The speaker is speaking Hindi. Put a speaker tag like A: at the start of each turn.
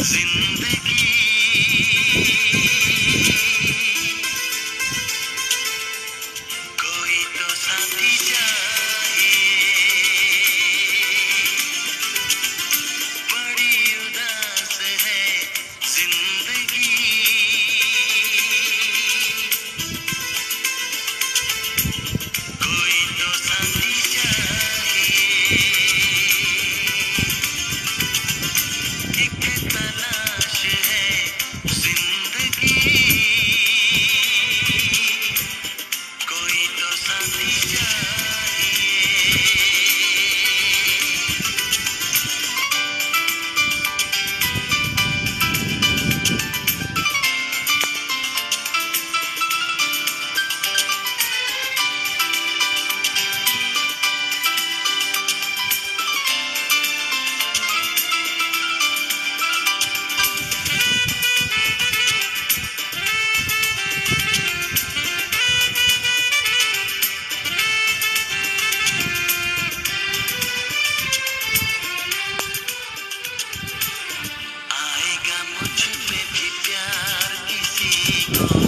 A: ज़िंदगी। कुछ। में भी प्यार किसी को।